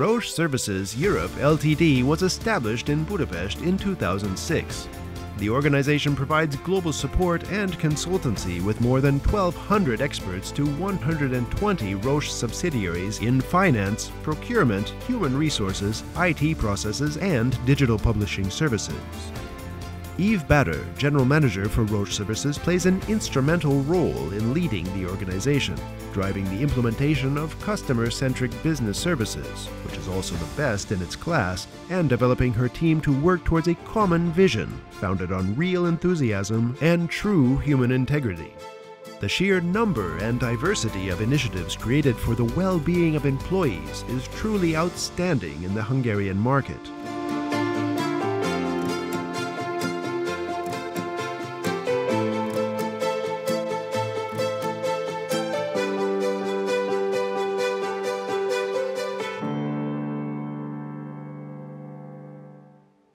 Roche Services Europe Ltd was established in Budapest in 2006. The organization provides global support and consultancy with more than 1,200 experts to 120 Roche subsidiaries in finance, procurement, human resources, IT processes, and digital publishing services. Eve Bader, General Manager for Roche Services, plays an instrumental role in leading the organization, driving the implementation of customer centric business services, which is also the best in its class, and developing her team to work towards a common vision founded on real enthusiasm and true human integrity. The sheer number and diversity of initiatives created for the well being of employees is truly outstanding in the Hungarian market